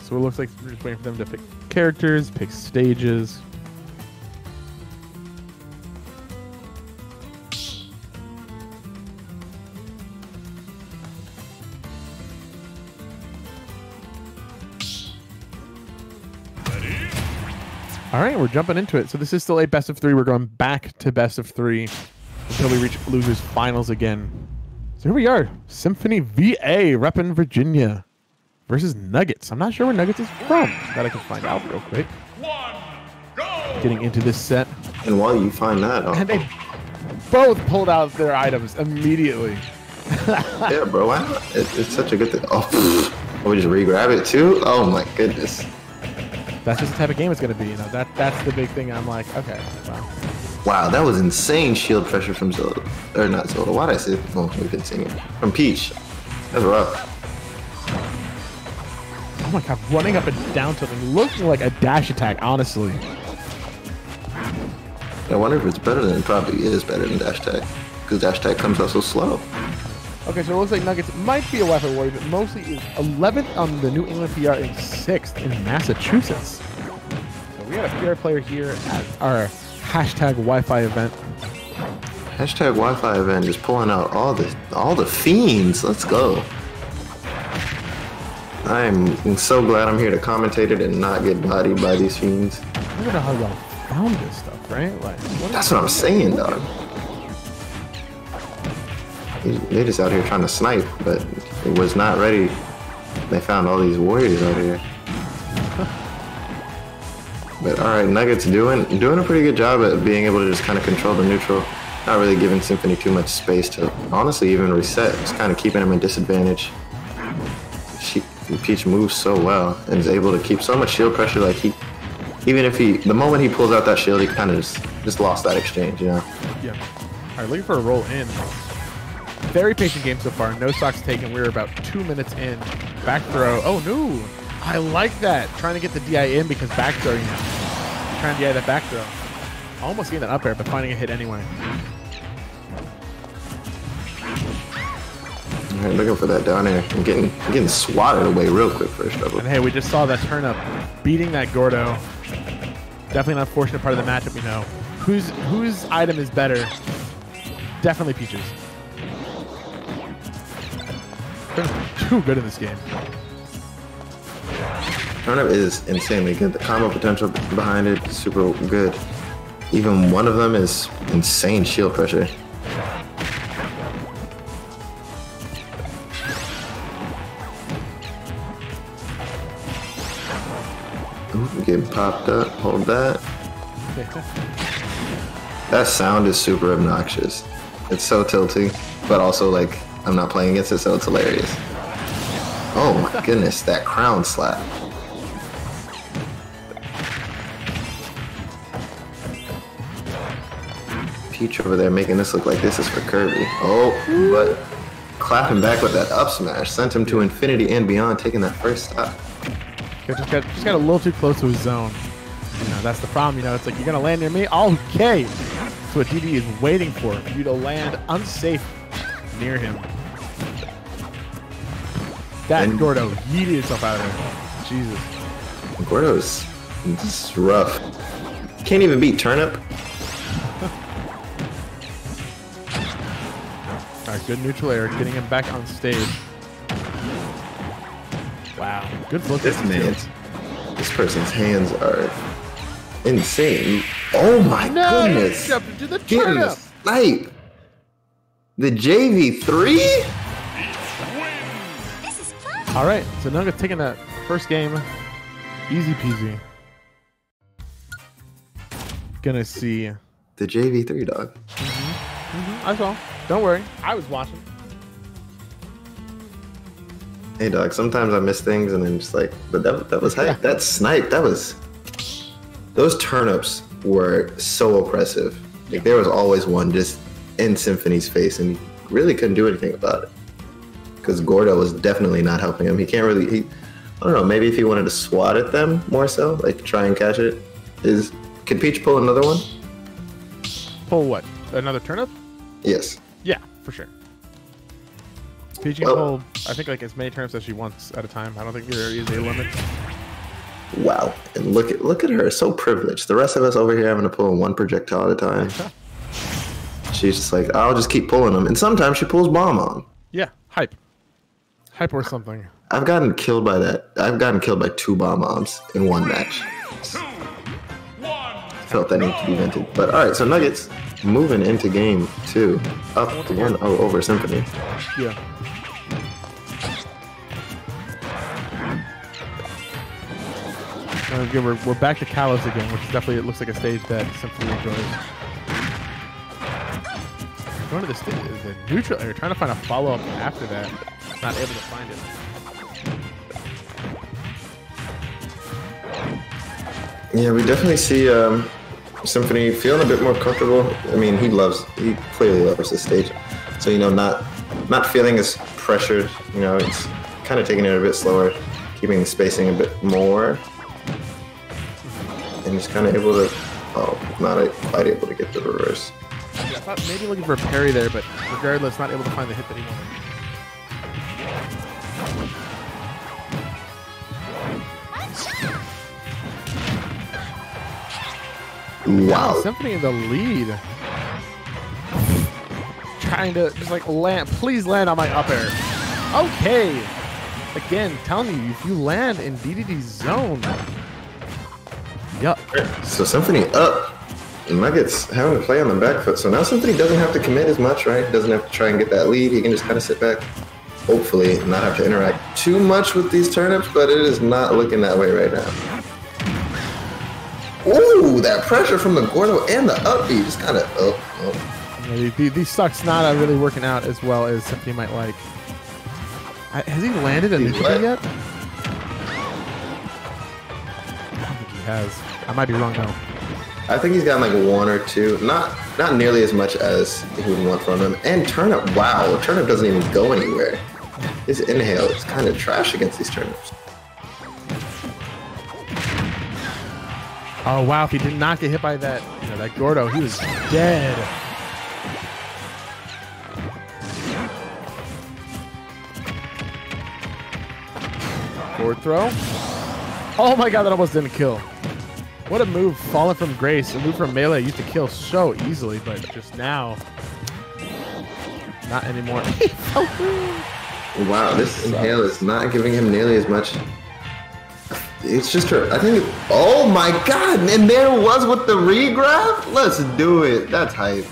So it looks like we're just waiting for them to pick characters, pick stages. All right, we're jumping into it. So this is still a best of three. We're going back to best of three until we reach losers finals again. So here we are, Symphony VA repping Virginia versus Nuggetz. I'm not sure where Nuggetz is from. That I can find out real quick. Getting into this set, And while you find that, oh, and they both pulled out their items immediately. yeah, bro, why not? It, it's such a good thing. Oh, oh, we just re-grab it too? Oh my goodness. That's just the type of game it's going to be. You know that that's the big thing. I'm like, okay, well, Wow, that was insane shield pressure from Zelda. Or not Zelda, Why did I say Oh, we've been singing. From Peach. That's rough. Oh my god, running up and down something, looking like a dash attack. Honestly, I wonder if it's better than, it probably is better than Dash Tag. Because Dash Tag comes out so slow. Okay, so it looks like Nuggetz might be a weapon warrior, but mostly is 11th on the New England PR and 6th in Massachusetts. So we got a PR player here at our hashtag Wi-Fi event. Hashtag Wi-Fi event is pulling out all the all the fiends. Let's go. I'm so glad I'm here to commentate it and not get bodied by these fiends. I don't know how y'all found this stuff, right? Like, what That's what I'm saying, dog. They just out here trying to snipe, but it was not ready. They found all these warriors out here. But all right, Nuggetz doing doing a pretty good job at being able to just kind of control the neutral. Not really giving Symphony too much space to honestly even reset. Just kind of keeping him in disadvantage. Peach moves so well and is able to keep so much shield pressure. Like he, even if he, the moment he pulls out that shield, he kind of just just lost that exchange. You know. Yeah. All right, looking for a roll in. Very patient game so far. No stocks taken. We're about two minutes in. Back throw. Oh no! I like that. Trying to get the DI in because back throw. Trying to DI that back throw. Almost getting that up air, but finding a hit anyway. Right, looking for that down air. I'm getting I'm getting swatted away real quick first double. And hey, we just saw that turn up, beating that Gordo. Definitely an unfortunate part of the matchup. You know, whose whose item is better? Definitely Peaches. They're too good in this game. Turnip is insanely good. The combo potential behind it is super good. Even one of them is insane shield pressure. Ooh, Getting popped up. Hold that. That sound is super obnoxious. It's so tilty, but also like I'm not playing against it, so it's hilarious. Oh my goodness, that crown slap. Peach over there making this look like this is for Kirby. Oh, but clapping back with that up smash sent him to infinity and beyond, taking that first stop. Just got, just got a little too close to his zone. You know, that's the problem. You know, it's like you're gonna land near me. Okay, that's what DB is waiting for. For you to land unsafe near him. That And- Gordo yeeted himself out of there. Jesus. Gordo's this is rough. Can't even beat Turnip. All right, good neutral air, getting him back on stage. Wow, good flip. This man's, this person's hands are insane. Oh my No, goodness! he jumped into the Getting the turnip. snipe. The JV3? This is fun. All right, so Nuggetz taking that first game, easy peasy. Gonna see. The JV3 dog. Mm-hmm, mm-hmm, I saw. Don't worry, I was watching. Hey dog, sometimes I miss things and I'm just like, but that, that was hype. That snipe, that was. Those turnips were so oppressive. Like there was always one just in Symphony's face, and he really couldn't do anything about it. Because Gordo was definitely not helping him. He can't really. He, I don't know. Maybe if he wanted to swat at them more so, like try and catch it. Is can Peach pull another one? Pull what? Another turnip? Yes. Yeah, for sure. Fiji can Well- I think, like as many turnips as she wants at a time. I don't think there is a limit. Wow. And look at look at her, so privileged. The rest of us over here having to pull one projectile at a time. She's just like, I'll just keep pulling them. And sometimes she pulls bomb on. Yeah, hype. Hype or something. I've gotten killed by that. I've gotten killed by two bomb bombs in one match. Felt that need to be vented. But all right, so Nuggetz moving into game two, up 1-0 over Symphony. Yeah. And again, we're, we're back to Kalos again, which definitely it looks like a stage that Symphony enjoys. Going to the stage, is the neutral area, trying to find a follow up after that. Not able to find it. Yeah, we definitely see um, Symphony feeling a bit more comfortable. I mean, he loves, he clearly loves this stage. So, you know, not not feeling as pressured. You know, it's kind of taking it a bit slower, keeping the spacing a bit more. And he's kind of able to, oh, not a- quite able to get the reverse. I thought maybe looking for a parry there, but regardless, not able to find the hit that he wanted. Wow. Symphony in the lead. Trying to just like land. Please land on my up air. Okay. Again, telling you, if you land in DDD's zone. Yup. So Symphony up. And Nuggetz having to play on the back foot. So now Symphony doesn't have to commit as much, right? Doesn't have to try and get that lead. He can just kind of sit back. Hopefully, not have to interact too much with these turnips, but it is not looking that way right now. Ooh, that pressure from the Gordo and the upbeat just kind of up. up. Yeah, the- these sucks not uh, really working out as well as Symphony might like. I, has he landed a neutral yet? I don't think he has. I might be wrong though. I think he's gotten like one or two, not not nearly as much as he would want from him. And turnip, wow, turnip doesn't even go anywhere. His inhale is kind of trash against these turnips. Oh wow! If he did not get hit by that, you know, that Gordo, he was dead. Forward throw. Oh my god, that almost didn't kill. What a move, falling from grace. A move from melee used to kill so easily, but just now, not anymore. Wow, this inhale is not giving him nearly as much. It's just her. I think. Oh my god! And there was with the regrab. Let's do it. That's hype.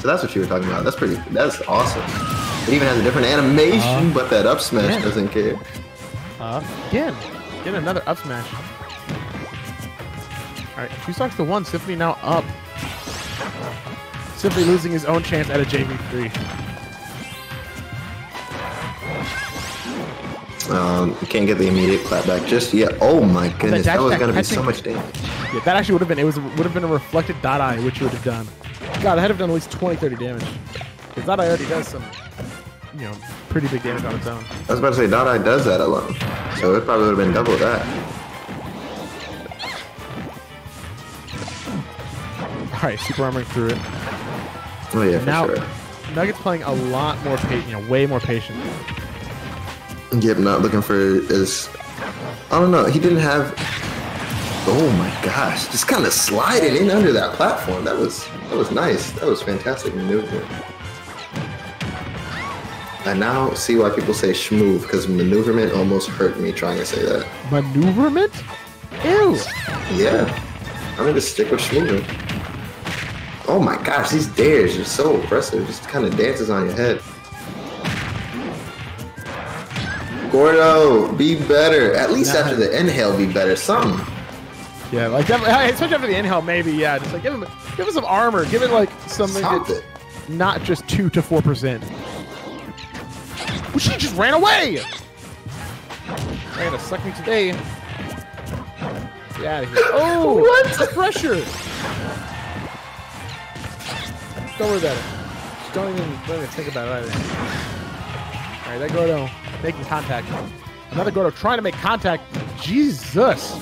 So that's what you were talking about. That's pretty. That's awesome. It even has a different animation, Uh, but that up smash yeah. doesn't care. Uh, again, get another up smash. All right, two stocks to one. Symphony now up. Simply losing his own chance at a JV3. Um, can't get the immediate clapback just yet. Oh my goodness, that was gonna be so much damage. Yeah, that actually would have been. It was would have been a reflected dot eye, which would have done. God, I had have done at least 20, 30 damage. Because dot eye already does some, you know, pretty big damage on its own. I was about to say Dot Eye does that alone, so it probably would have been double that. All right, super armoring through it. Oh yeah, for now, sure. Nuggetz playing a lot more patient, you know, way more patient. Yep, not looking for his. I don't know. He didn't have. Oh my gosh! Just kind of sliding in under that platform. That was that was nice. That was fantastic maneuver. I now see why people say schmoove because maneuverment almost hurt me trying to say that. Maneuverment? Ew. Yeah, I'm gonna stick with schmooving. Oh my gosh, these dares are so impressive. Just kind of dances on your head. Gordo, be better. At least Nah. after the inhale, be better. Something. Yeah, like that, especially after the inhale, maybe. Yeah, just like give him, give him some armor. Give it like something Something. not just two to four percent. Well, she just ran away. I gotta suck me today. Get out of here. Oh, what? The pressure. Don't worry about it. Just don't even, don't even think about it either. All right, that Gordo making contact. Another Gordo trying to make contact. Jesus.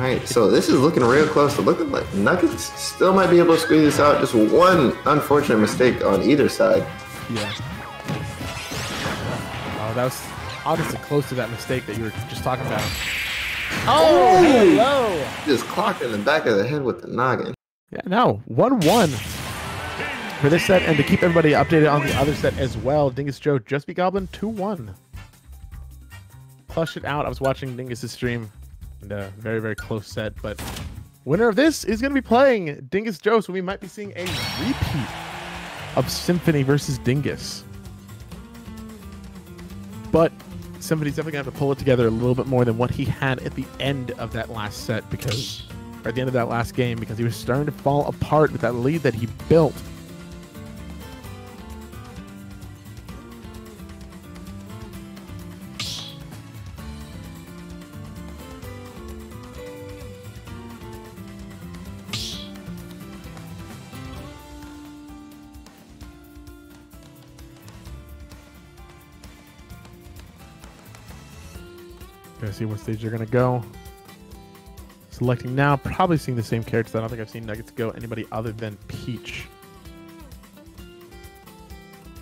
All right, so this is looking real close. To looking like Nuggetz still might be able to squeeze this out. Just one unfortunate mistake on either side. Yeah. Oh, that was honestly close to that mistake that you were just talking about. Oh, hello. Just clocked in the back of the head with the noggin. Yeah, no. 1 1 for this set. And to keep everybody updated on the other set as well, Dingus Joe just Be Goblin 2 1. Plush it out. I was watching Dingus's stream. And a very, very close set. But winner of this is going to be playing Dingus Joe. So we might be seeing a repeat of Symphony versus Dingus. But Symphony's definitely to have to pull it together a little bit more than what he had at the end of that last set because, or at the end of that last game, because he was starting to fall apart with that lead that he built. See what stage they're gonna go. Selecting now, probably seeing the same characters. I don't think I've seen Nuggetz go anybody other than Peach.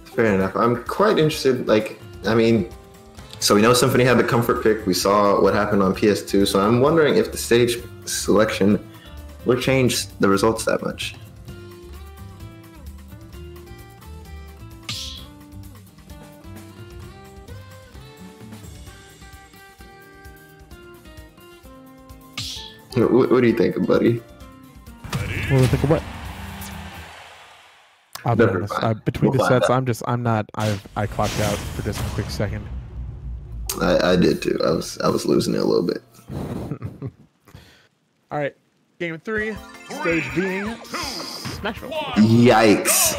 Fair enough. I'm quite interested. Like, I mean, so we know Symphony had the comfort pick. We saw what happened on PS2. So I'm wondering if the stage selection will change the results that much. What, what do you think, buddy? What do you think of what? I'll be Never honest. mind. Uh, between We'll the sets, out. I'm just, I'm not, I've, I clocked out for just a quick second. I, I did too. I was I was losing it a little bit. All right, game three, stage being Smashville. Yikes.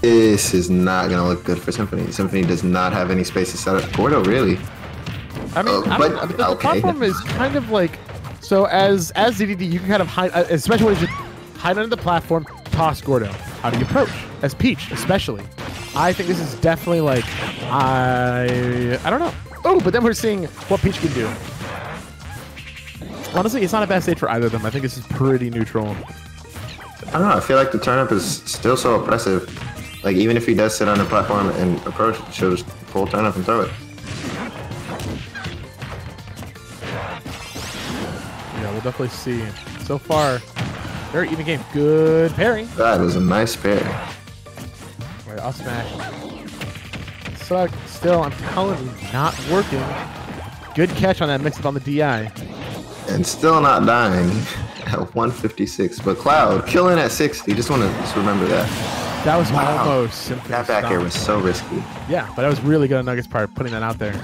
This is not gonna look good for Symphony. Symphony does not have any space to set up. Gordo, really? I mean, Uh, I but- I mean, the, okay. platform is kind of like so as as DDD, you can kind of hide, uh, especially when you hide under the platform, toss Gordo. How do you approach as Peach, especially? I think this is definitely like I I don't know. Oh, but then we're seeing what Peach can do. Honestly, it's not a bad stage for either of them. I think this is pretty neutral. I don't know. I feel like the turnip is still so oppressive. Like even if he does sit on the platform and approach, she'll just pull turnip and throw it. We'll definitely see. So far, very even game. Good parry. That was a nice pair. Right, I'll smash. Suck. Still, I'm telling you, not working. Good catch on that mix-up on the DI. And still not dying at 156. But Cloud killing at 60. Just want to just remember that. That was Wow. almost That back air was so risky. Yeah, but that was really good on Nuggetz part, putting that out there.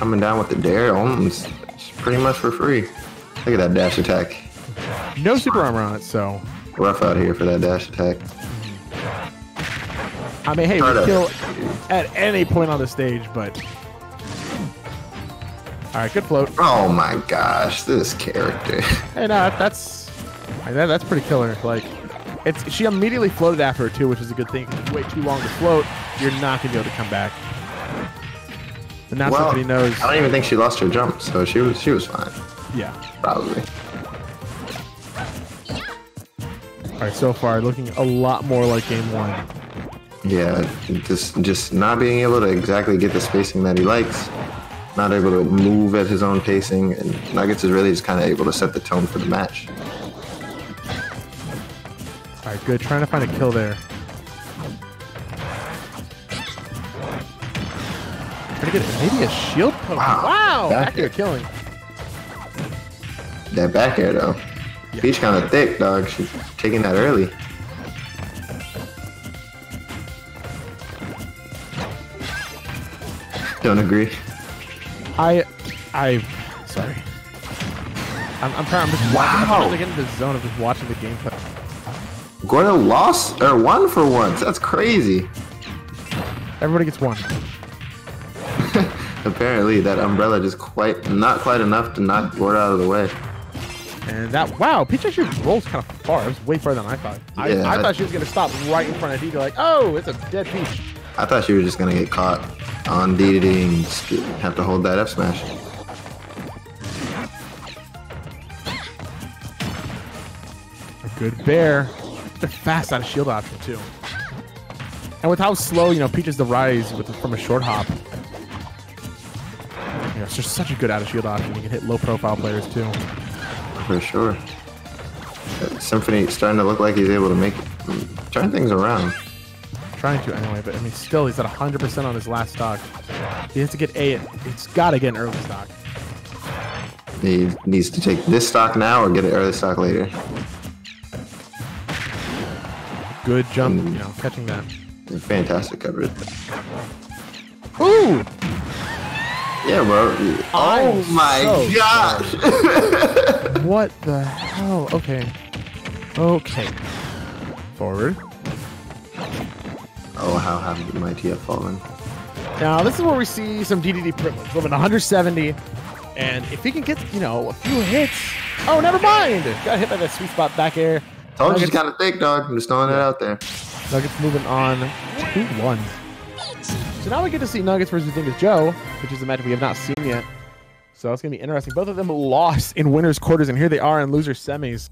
Coming down with the dare almost pretty much for free. Look at that dash attack. No super armor on it, so Rough out here for that dash attack. I mean, hey, we Try to- kill at any point on the stage, but all right, good float. Oh my gosh, this character. Hey, no, that's that, that's pretty killer. Like, it's she immediately floated after it too, which is a good thing. If you wait too long to float, you're not gonna be able to come back. And now well, somebody knows. I don't even think she lost her jump, so she was she was fine, Yeah. probably. All right, so far looking a lot more like game one. Yeah, just just not being able to exactly get the spacing that he likes, not able to move at his own pacing, and Nuggetz is really just kind of able to set the tone for the match. All right, good. Trying to find a kill there. To get maybe a shield poke. Wow. Wow, Back air. killing. That back air though, Yeah. Peach kind of thick, dog. She's taking that early. Don't agree. I, I, sorry. I'm, I'm trying. I'm just. I'm Wow. trying to get into the zone of just watching the gameplay. Gordo lost or won for once. That's crazy. Everybody gets one. Apparently, that umbrella just quite not quite enough to knock board out of the way. And that wow, Peach actually rolls kind of far. It was way farther than I thought. I, yeah, I, I thought she was gonna stop right in front of Dee. Like, oh, it's a dead Peach. I thought she was just gonna get caught on DDD and have to hold that F smash. A good bear. The fast out of shield option too. And with how slow, you know, Peach is the rise with, from a short hop, you know, it's just such a good out of shield option. You can hit low profile players too. For sure. Symphony starting to look like he's able to make turn things around. Trying to anyway, but I mean, still, he's at 100% on his last stock. He has to get a. It's got to get an early stock. He needs to take this stock now or get an early stock later. Good jump, hmm. you know, catching that. Fantastic coverage. Ooh! Yeah, bro. Oh I'm my so gosh. What the hell? Okay. Okay. Forward. oh, how have my TF fallen? Now, this is where we see some DDD privilege. Living 170. And if he can get, you know, a few hits. Oh, never mind! Got hit by that sweet spot back air. Told you Nuggetz, kind of thick, dog. I'm just throwing it out there. Nuggetz moving on 2 1. So now we get to see Nuggetz versus Dingus Joe, which is a match we have not seen yet. So it's going to be interesting. Both of them lost in winners' quarters, and here they are in losers' semis.